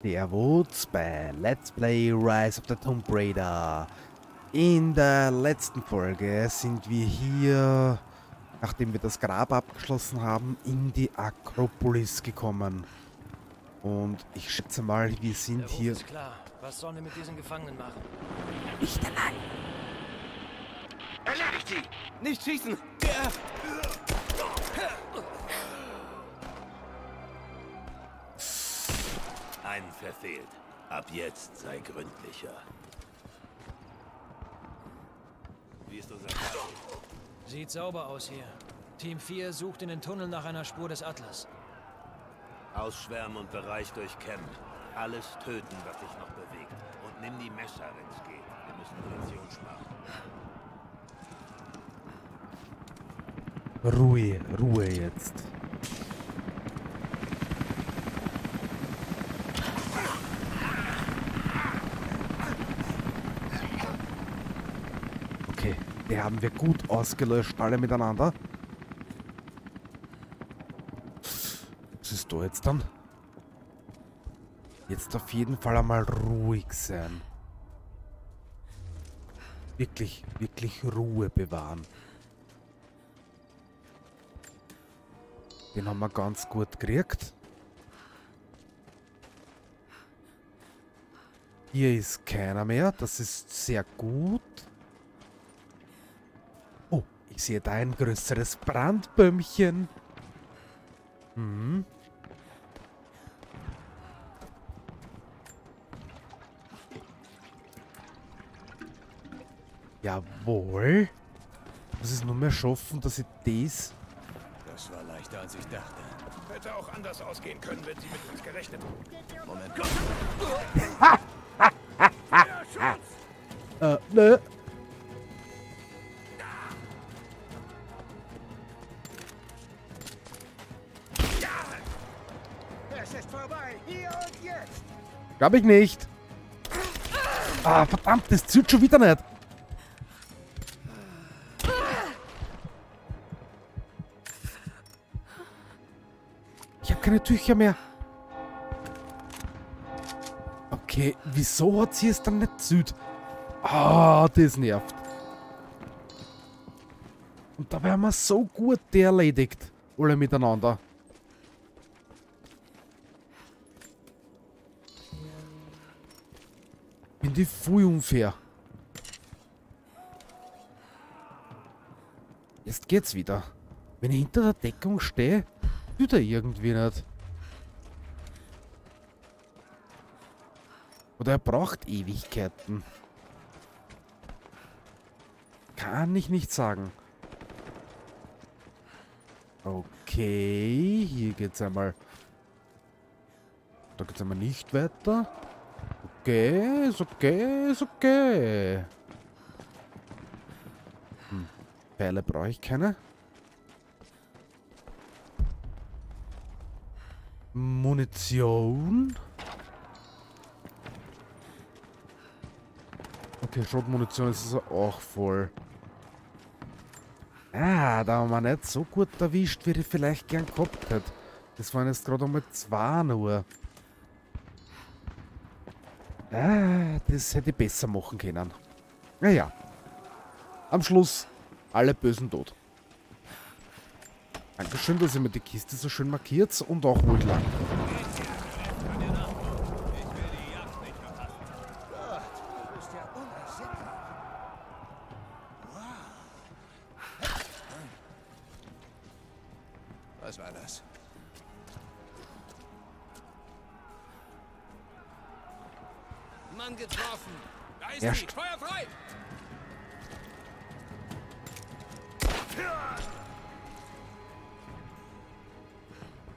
Servus bei Let's Play Rise of the Tomb Raider. In der letzten Folge sind wir hier, nachdem wir das Grab abgeschlossen haben, in die Akropolis gekommen. Und ich schätze mal, wir sind Der hier... ist klar. Was sollen wir mit diesen Gefangenen machen? Nicht allein. Erledigt sie! Nicht schießen! Einen verfehlt. Ab jetzt sei gründlicher. Wie ist unser Plan? Sieht sauber aus hier. Team 4 sucht in den Tunnel nach einer Spur des Atlas. Ausschwärmen und Bereich durchkämmen. Alles töten, was sich noch bewegt. Und nimm die Messer, wenn es geht. Wir müssen Munition sparen. Ruhe, Ruhe jetzt. Okay, die haben wir gut ausgelöscht, alle miteinander. Was ist da jetzt dann? Jetzt auf jeden Fall einmal ruhig sein. Wirklich, wirklich Ruhe bewahren. Den haben wir ganz gut gekriegt. Hier ist keiner mehr. Das ist sehr gut. Ich sehe da ein größeres Brandbömmchen. Mhm. Jawohl. Das ist nur mehr schaffen, dass ich das Das war leichter, als ich dachte. Hätte auch anders ausgehen können, wenn Sie mit uns gerechnet hätten. Moment. Äh, ne. Glaub ich nicht. Ah, verdammt, das zählt schon wieder nicht. Ich habe keine Tücher mehr. Okay, wieso hat sie es dann nicht züht? Ah, das nervt. Und dabei haben wir so gut erledigt. Alle miteinander. Finde ich voll unfair. Jetzt geht's wieder. Wenn ich hinter der Deckung stehe, tut er irgendwie nicht. Oder er braucht Ewigkeiten. Kann ich nicht sagen. Okay, hier geht's einmal. Da geht's einmal nicht weiter. Okay, ist okay, ist okay. Hm. Pfeile brauche ich keine. Munition. Okay, Schrotmunition ist also auch voll. Ah, da haben wir nicht so gut erwischt, wie ich vielleicht gern gehabt hätte. Das waren jetzt gerade einmal zwei nur. Ah, das hätte ich besser machen können. Naja. Am Schluss alle Bösen tot. Dankeschön, dass ihr mir die Kiste so schön markiert und auch ruhig lang. Was war das? Mann getroffen! Da ist Erst. sie. Feuer frei.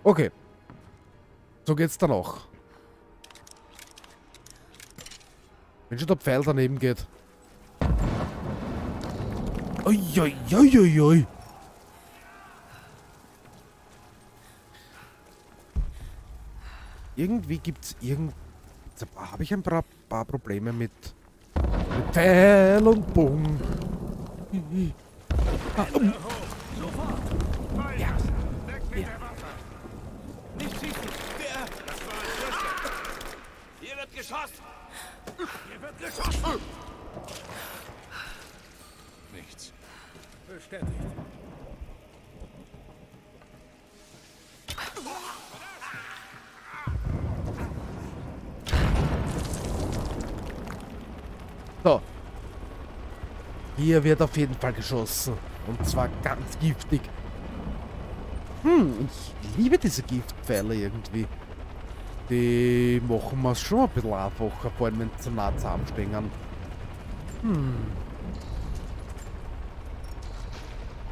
Okay. So geht's dann auch. Wenn schon der Pfeil daneben geht. Uiuiuiui. Irgendwie gibt's irgend... Habe ich ein paar, paar Probleme mit... Mit Pfeil und Bogen. Ah, um. Ja. Weg mit der Waffe. Nicht schießen! Geschoss! Hier wird geschossen! Nichts. Bestätigt. So. Hier wird auf jeden Fall geschossen. Und zwar ganz giftig. Hm, ich liebe diese Giftpfeile irgendwie. Die machen wir schon ein bisschen einfacher, vor allem wenn sie nah zusammenstehen. Hm.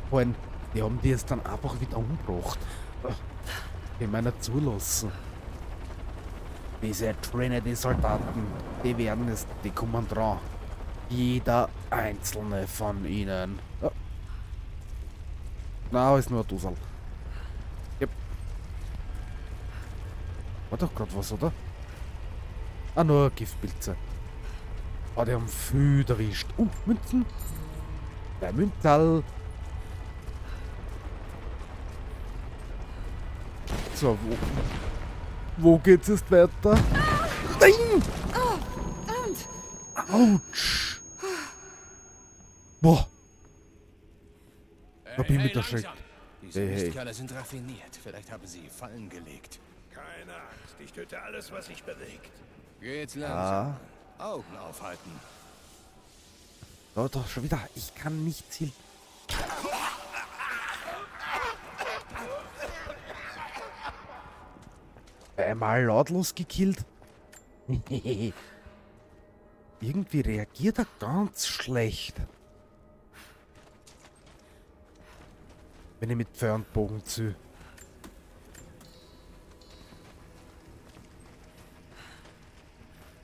Vor allem, die haben die jetzt dann einfach wieder umgebracht. Die meiner zulassen. Diese Trinity-Soldaten, die werden es, die kommen dran. Jeder einzelne von ihnen. Ja. Na, ist nur Dusel. Yep. War doch gerade was, oder? Ah, nur Giftpilze. Ah, die haben viel erwischt. Uh, Münzen. Der Münzal. So, wo, wo geht's jetzt weiter? Nein! Autsch! Boah, Da bin ich mit erschreckt. langsam. Diese Hey, hey. Mistkerle sind raffiniert. Vielleicht haben sie Fallen gelegt. Keine Angst, ich töte alles, was sich bewegt. Geht's langsam. Augen aufhalten. da, doch schon wieder. Ich kann nicht zielen. Einmal lautlos gekillt. Irgendwie reagiert er ganz schlecht. Wenn ich mit Pfeil und Bogen ziehe.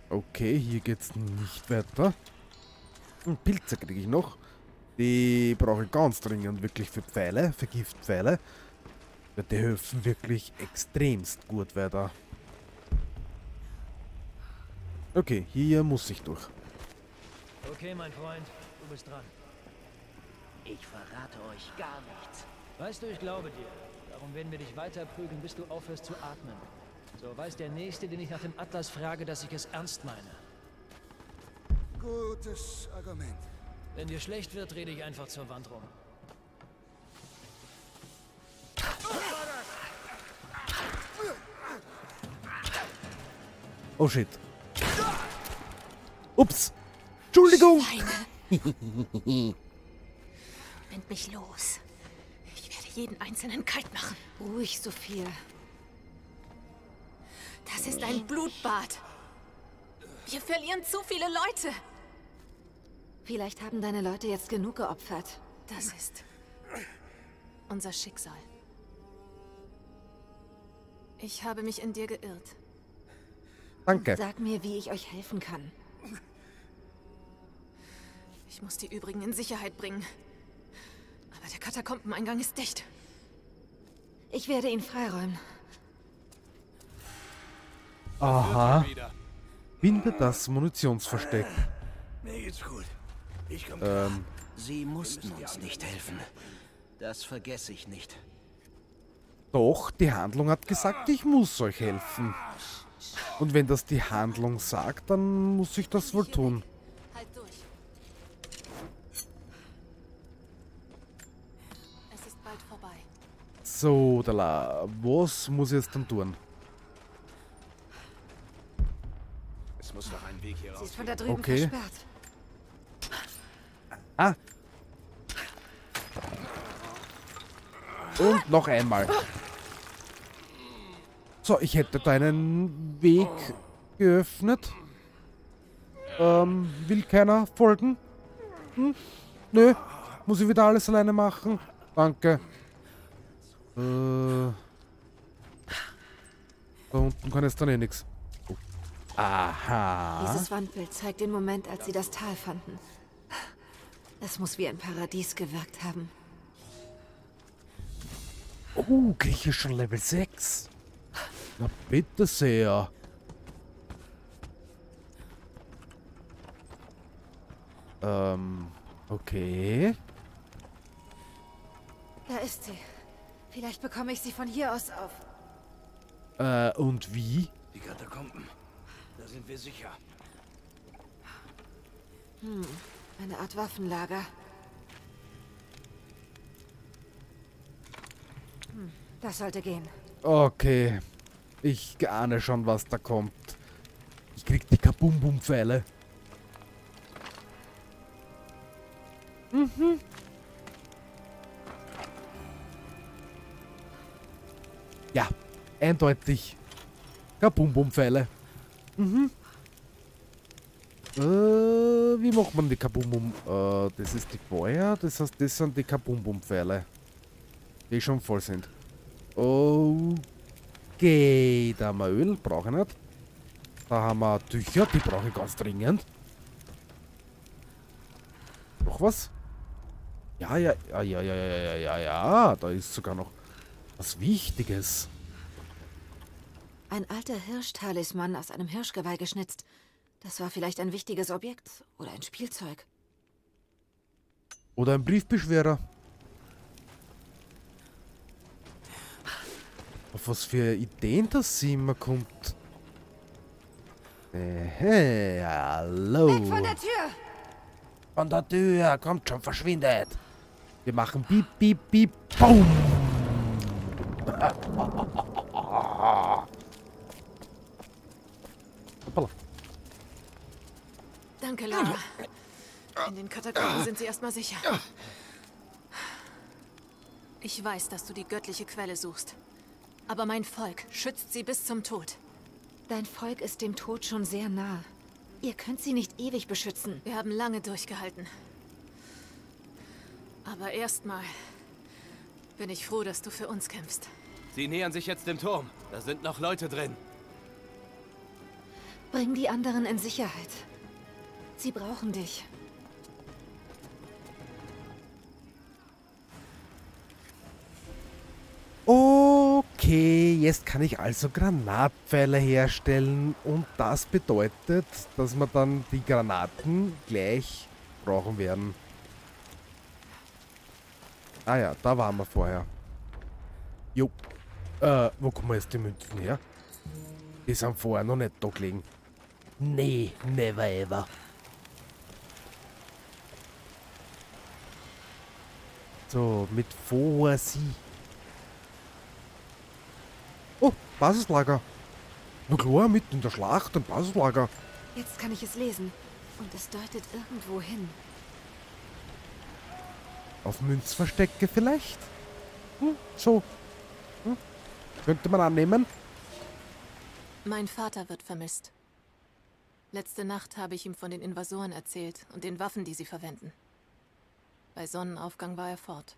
Okay, hier geht's nicht weiter. Hm, Pilze kriege ich noch. Die brauche ich ganz dringend wirklich für Pfeile, für Giftpfeile. Die helfen wirklich extremst gut weiter. Okay, hier muss ich durch. Okay, mein Freund, du bist dran. Ich verrate euch gar nichts. Weißt du, ich glaube dir. Darum werden wir dich weiter prügeln, bis du aufhörst zu atmen. So weiß der Nächste, den ich nach dem Atlas frage, dass ich es ernst meine. Gutes Argument. Wenn dir schlecht wird, rede ich einfach zur Wand rum. Oh shit. Ups. Entschuldigung. Bind mich los. Jeden einzelnen kalt machen. Ruhig, Sophia. Das ist ein Blutbad. Wir verlieren zu viele Leute. Vielleicht haben deine Leute jetzt genug geopfert. Das ist unser Schicksal. Ich habe mich in dir geirrt. Danke. Sag mir, wie ich euch helfen kann. Ich muss die übrigen in Sicherheit bringen. Aber der Katakombeneingang ist dicht. Ich werde ihn freiräumen. Aha. Wieder. Finde das Munitionsversteck. Mir geht's gut. Ich komm Ähm, Sie mussten uns nicht helfen. Das vergesse ich nicht. doch, die Handlung hat gesagt, ich muss euch helfen. Und wenn das die Handlung sagt, dann muss ich das wohl tun. So, Dala, was muss ich jetzt dann tun? Es muss noch einen Weg hier Sie raus. ist von da drüben Okay. versperrt. Ah. Und noch einmal. So, ich hätte da einen Weg geöffnet. Ähm, will keiner folgen? Hm? Nö. Muss ich wieder alles alleine machen? Danke. Äh. Da unten kann jetzt dann eh nichts. Aha. Dieses Wandbild zeigt den Moment, als sie das Tal fanden. Es muss wie ein Paradies gewirkt haben. Oh, kriege ich schon Level 6? Na bitte sehr. Ähm, okay. Da ist sie. Vielleicht bekomme ich sie von hier aus auf. Äh, und wie? Die Katakomben. Da sind wir sicher. Eine Art Waffenlager. Hm, das sollte gehen. Okay. Ich ahne schon, was da kommt. Ich krieg die Kabum-Bum-Pfeile. Mhm. Eindeutig. Kabum-Bum-Pfeile. Mhm. Äh, wie macht man die Kabumbum? Äh, das ist die Feuer, das heißt, das sind die Kabumbum-Pfeile. Die schon voll sind. Okay, da haben wir Öl, brauche ich nicht. Da haben wir Tücher, die brauche ich ganz dringend. Noch was? Ja, ja, ja, ja, ja, ja, ja, ja, da ist sogar noch was Wichtiges. Ein alter Hirschtalisman aus einem Hirschgeweih geschnitzt. Das war vielleicht ein wichtiges Objekt oder ein Spielzeug. Oder ein Briefbeschwerer. Auf was für Ideen das sie immer kommt. Hey, hallo. Weg von der Tür! Von der Tür, kommt schon, verschwindet. Wir machen piep, piep, piep, boom. Katakomben sind sie erstmal sicher. Ich weiß, dass du die göttliche Quelle suchst. Aber mein Volk schützt sie bis zum Tod. Dein Volk ist dem Tod schon sehr nah. Ihr könnt sie nicht ewig beschützen. Wir haben lange durchgehalten. Aber erstmal bin ich froh, dass du für uns kämpfst. Sie nähern sich jetzt dem Turm. Da sind noch Leute drin. Bring die anderen in Sicherheit. Sie brauchen dich. Okay, jetzt kann ich also Granatpfeile herstellen und das bedeutet, dass wir dann die Granaten gleich brauchen werden. Ah ja, da waren wir vorher. Jo. Äh, wo kommen jetzt die Münzen her? Die sind vorher noch nicht da gelegen. Nee, never ever. So, mit Vorsicht. Oh, Basislager. Na klar, mitten in der Schlacht, ein Basislager. Jetzt kann ich es lesen. Und es deutet irgendwo hin. Auf Münzverstecke vielleicht? Hm, so. Hm? Könnte man annehmen. Mein Vater wird vermisst. Letzte Nacht habe ich ihm von den Invasoren erzählt und den Waffen, die sie verwenden. Bei Sonnenaufgang war er fort.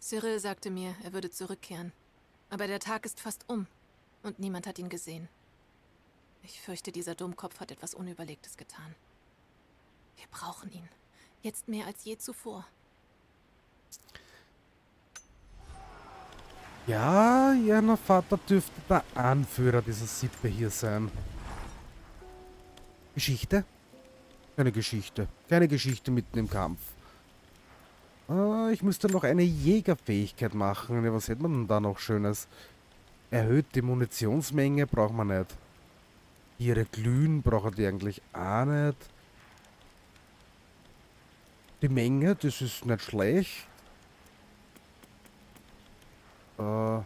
Cyril sagte mir, er würde zurückkehren. Aber der Tag ist fast um und niemand hat ihn gesehen. Ich fürchte, dieser Dummkopf hat etwas Unüberlegtes getan. Wir brauchen ihn. Jetzt mehr als je zuvor. Ja, Jana Vater dürfte der Anführer dieser Sippe hier sein. Geschichte? Keine Geschichte. Keine Geschichte mitten im Kampf. Ah, ich müsste noch eine Jägerfähigkeit machen. Was hätte man denn da noch Schönes? Erhöht die Munitionsmenge braucht man nicht. Ihre glühen brauchen die eigentlich auch nicht. Die Menge, das ist nicht schlecht. Äh,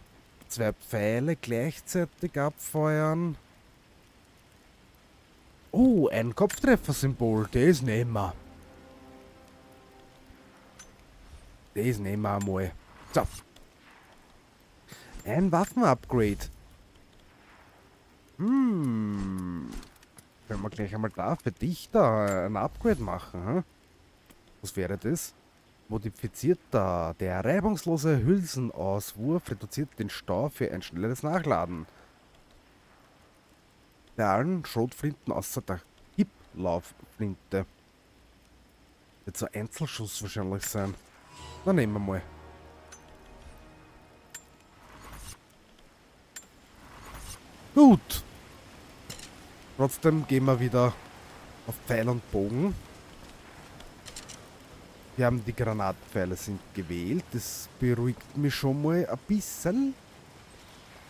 zwei Pfeile gleichzeitig abfeuern. Oh, ein Kopftreffersymbol, das nehmen wir. Das nehmen wir einmal. So. Ein Waffenupgrade. Hm. Können wir gleich einmal da für dich da ein Upgrade machen, hm? Was wäre das? Modifizierter. Der reibungslose Hülsenauswurf reduziert den Stau für ein schnelleres Nachladen. Bei allen Schrotflinten außer der Hip-Laufflinte. Wird so ein Einzelschuss wahrscheinlich sein. Na nehmen wir mal. Gut. Trotzdem gehen wir wieder auf Pfeil und Bogen. Wir haben die Granatpfeile sind gewählt. Das beruhigt mich schon mal ein bisschen.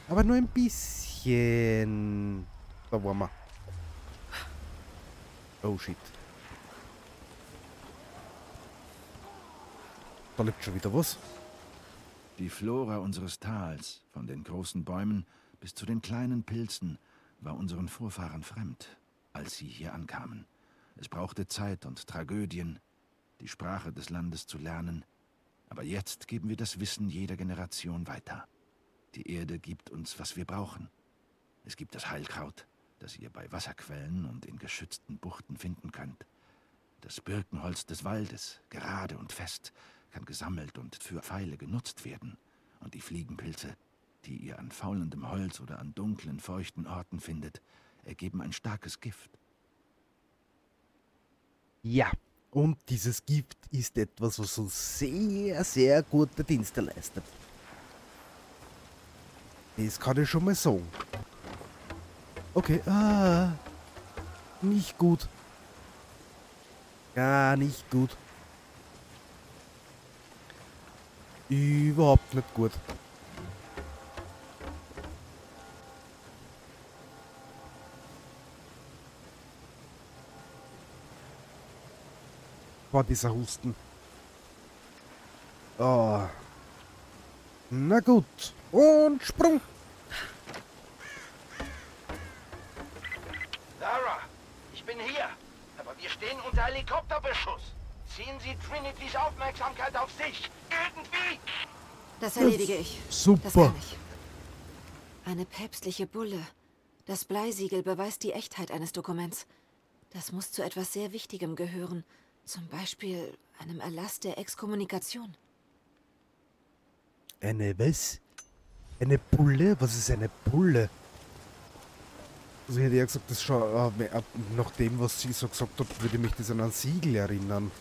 Aber nur ein bisschen. Da waren wir. Oh shit. Da liegt schon wieder was. Die Flora unseres Tals, von den großen Bäumen bis zu den kleinen Pilzen, war unseren Vorfahren fremd, als sie hier ankamen. Es brauchte Zeit und Tragödien, die Sprache des Landes zu lernen, aber jetzt geben wir das Wissen jeder Generation weiter. Die Erde gibt uns, was wir brauchen. Es gibt das Heilkraut, das ihr bei Wasserquellen und in geschützten Buchten finden könnt. Das Birkenholz des Waldes, gerade und fest, kann gesammelt und für Pfeile genutzt werden. Und die Fliegenpilze, die ihr an faulendem Holz oder an dunklen, feuchten Orten findet, ergeben ein starkes Gift. Ja, und dieses Gift ist etwas, was uns sehr, sehr gute Dienste leistet. Das kann ich schon mal sagen. Okay, ah, nicht gut. Gar nicht gut. Überhaupt nicht gut. War dieser Husten. Oh. Na gut. Und Sprung. Lara, ich bin hier. Aber wir stehen unter Helikopterbeschuss. Ziehen Sie Trinitys Aufmerksamkeit auf sich. Irgendwie. Das erledige ich. Das Super. kann ich. Eine päpstliche Bulle. Das Bleisiegel beweist die Echtheit eines Dokuments. Das muss zu etwas sehr Wichtigem gehören. Zum Beispiel einem Erlass der Exkommunikation. Eine was? Eine Pulle? Was ist eine Pulle? Also ich hätte ja gesagt, das schon, äh, nach dem, was sie so gesagt hat, würde mich das an ein Siegel erinnern.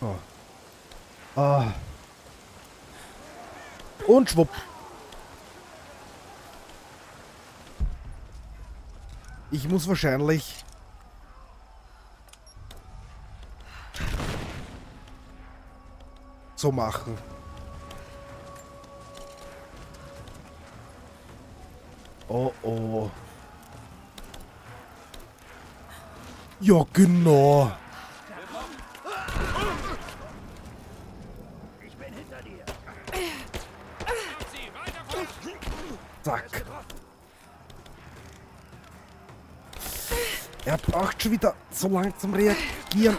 Oh. Ah. Und schwupp. Ich muss wahrscheinlich so machen. Oh oh. Ja, genau. Zack. Er braucht schon wieder so lange zum Reagieren.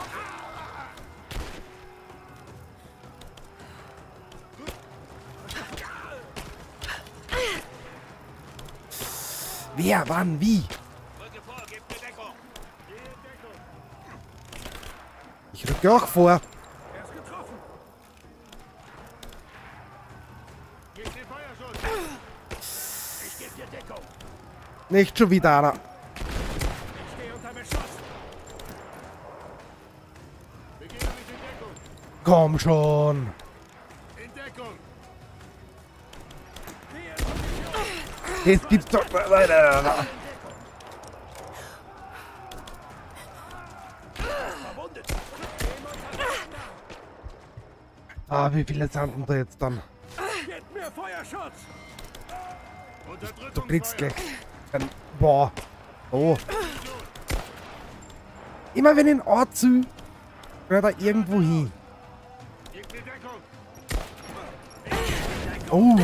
Wer, wann, wie? Ich rücke auch vor. Nicht schon wieder einer. Komm schon. Jetzt gibt's doch weiter. Ah, wie viele sind denn da jetzt dann? Gebt mir Feuerschutz! Du kriegst gleich ein... Boah. Oh. Immer wenn einen Ort zu, gehört er irgendwo hin. Oh.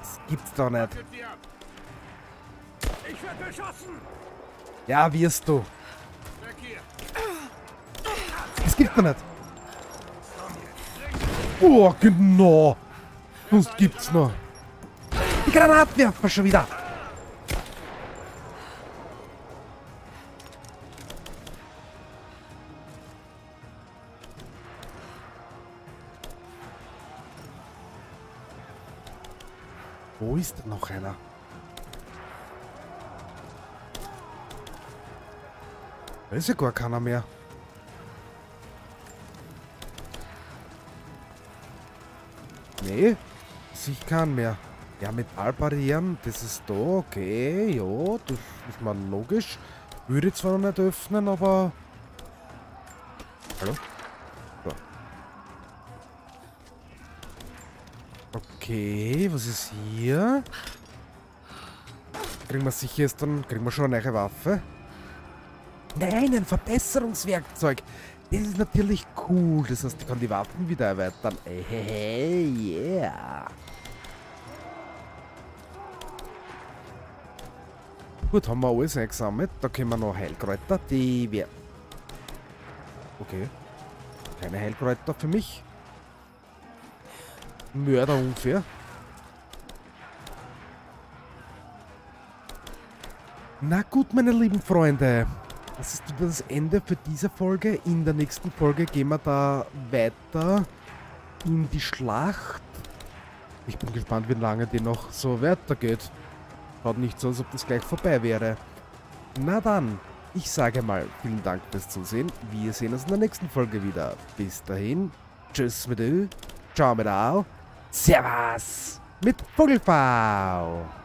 Das gibt's doch nicht. Ich werde beschossen! Ja, wirst du. Das gibt's doch nicht. Oh, genau. Sonst gibt's noch. Die Granatwerfer schon wieder. Wo ist noch einer? Da ist ja gar keiner mehr. Nee, sich kann mehr. Ja, Metallbarrieren, das ist da, okay, ja, das ist mal logisch. Würde zwar noch nicht öffnen, aber Hallo? So. Okay, was ist hier? Kriegen wir sicher jetzt dann, kriegen wir schon eine neue Waffe? Nein, ein Verbesserungswerkzeug. Das ist natürlich cool. Das heißt, ich kann die Waffen wieder erweitern. Hey, yeah. Gut, haben wir alles eingesammelt. Da können wir noch Heilkräuter. Die wir... Okay. Keine Heilkräuter für mich. Mörder unfair. Na gut, meine lieben Freunde. Das ist das Ende für diese Folge. In der nächsten Folge gehen wir da weiter in die Schlacht. Ich bin gespannt, wie lange die noch so weitergeht. Schaut nicht so, als ob das gleich vorbei wäre. Na dann, ich sage mal vielen Dank fürs Zusehen. Wir sehen uns in der nächsten Folge wieder. Bis dahin, tschüss mit Ö, ciao mit Au, servus mit Vogelfau.